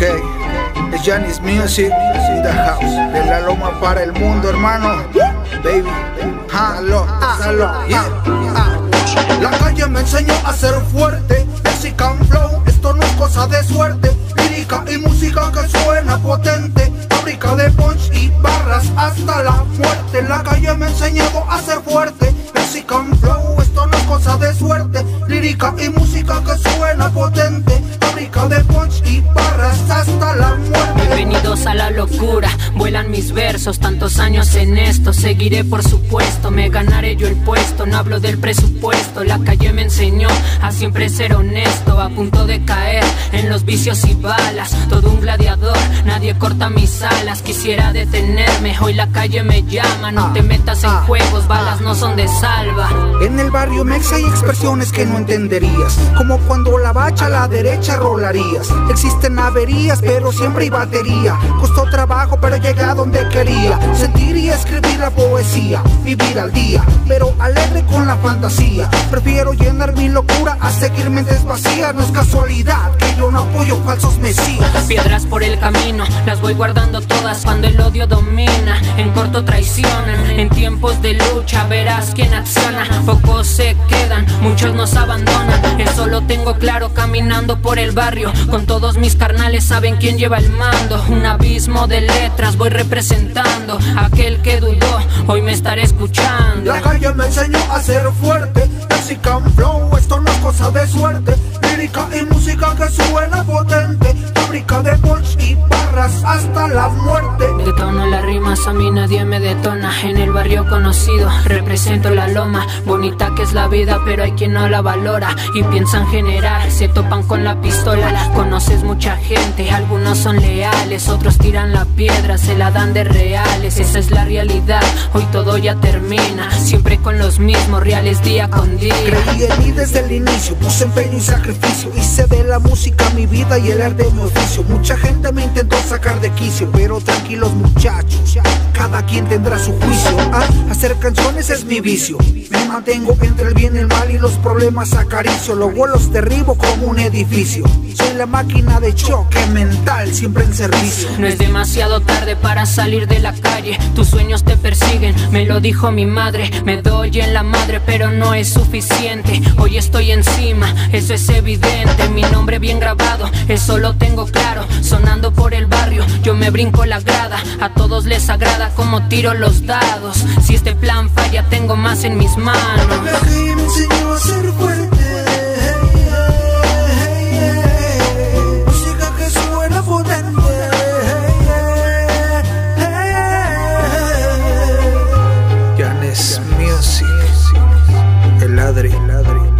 Ok, es Janis Music in the house. De la loma para el mundo, hermano. Baby, halo, halo, yeah. ah. La calle me enseñó a ser fuerte. Mexican flow, esto no es cosa de suerte. Lírica y música que suena potente. Fábrica de punch y barras hasta la muerte. La calle me enseñó a ser fuerte. Mexican flow, esto no es cosa de suerte. Lírica y música que suena potente. Fábrica de punch y barras hasta la muerte. Bienvenidos a la locura, vuelan mis versos, tantos años en esto, seguiré por supuesto, me ganaré yo el puesto, no hablo del presupuesto, la calle me enseñó a siempre ser honesto, a punto de caer en los vicios y balas, todo un gladiador, nadie corta mis alas, quisiera detenerme, hoy la calle me llama, no te metas en juegos, balas no son de salva. El barrio Mex hay expresiones que no entenderías, como cuando la bacha a la derecha rolarías. Existen averías, pero siempre hay batería. Costó trabajo, pero llegué a donde quería. Sentir y escribir la poesía, vivir al día, pero alegre con la fantasía. Prefiero llenar mi locura a seguir mentes vacías. No es casualidad que yo no apoyo falsos mesías. Piedras por el camino, las voy guardando todas cuando el odio domina. En corto traicionan, en tiempos de lucha verás quién acciona. Se quedan, muchos nos abandonan. Eso lo tengo claro caminando por el barrio. Con todos mis carnales saben quién lleva el mando. Un abismo de letras voy representando. Aquel que dudó, hoy me estaré escuchando. La calle me enseñó a ser fuerte. Mexican flow, esto no es cosa de suerte. Lírica y música que suena potente. Rimas, a mí nadie me detona. En el barrio conocido represento la loma. Bonita que es la vida, pero hay quien no la valora. Y piensan generar, se topan con la pistola. Conoces mucha gente, algunos son leales, otros tiran la piedra, se la dan de reales. Esa es la realidad, hoy todo ya termina. Siempre con los mismos reales día con día. Creí en mí desde el inicio, puse empeño y sacrificio. Hice música mi vida y el arte mi oficio. Mucha gente me intentó sacar de quicio, pero tranquilos muchachos, cada quien tendrá su juicio. Ah, hacer canciones es mi vicio. Me mantengo entre el bien y el mal y los problemas acaricio. Los derribo como un edificio. Soy la máquina de choque mental, siempre en servicio. No es demasiado tarde para salir de la calle. Tus sueños te persiguen, me lo dijo mi madre. Me doy en la madre, pero no es suficiente. Hoy estoy encima, eso es evidente. Mi nombre bien grabado, eso lo tengo claro. Sonando por el barrio, yo me brinco la grada. A todos les agrada como tiro los dados. Si este plan falla, tengo más en mis manos. La calle me enseñó a ser fuerte. Música que suena potente. Janes Music. El ladri, el ladri.